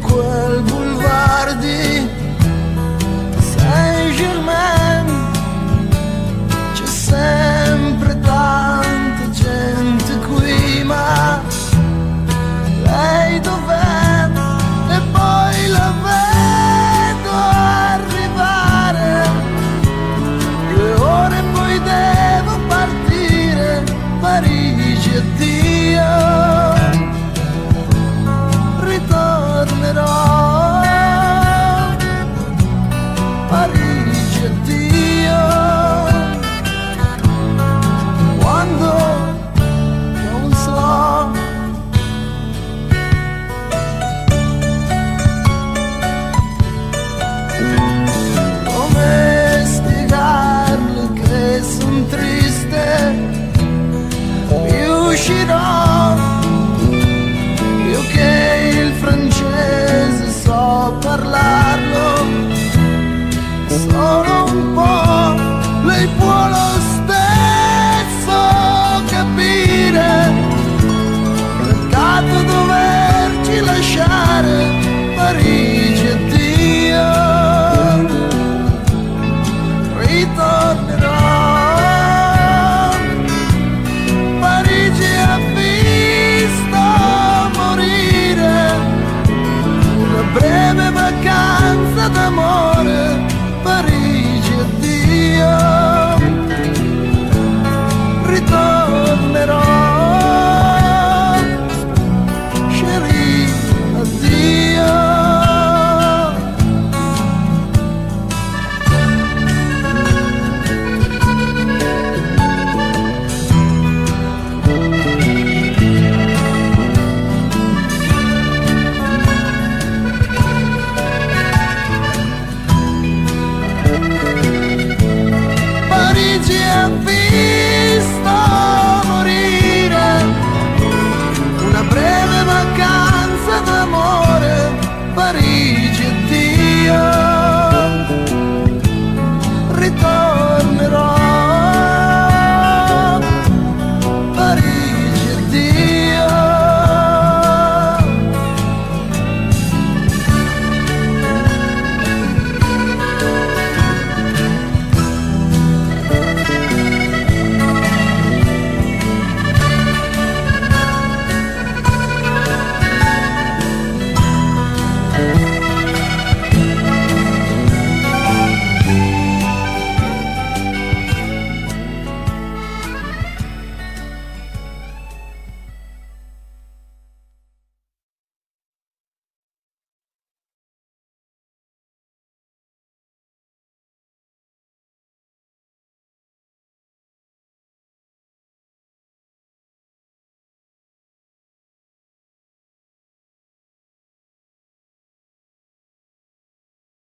cual come spiegarle che son triste? Riuscirò io che il francese so parlarlo. Solo un po' lei può lo stesso capire. Peccato doverci lasciare Parigi breve vacanza d'amore Parigi addio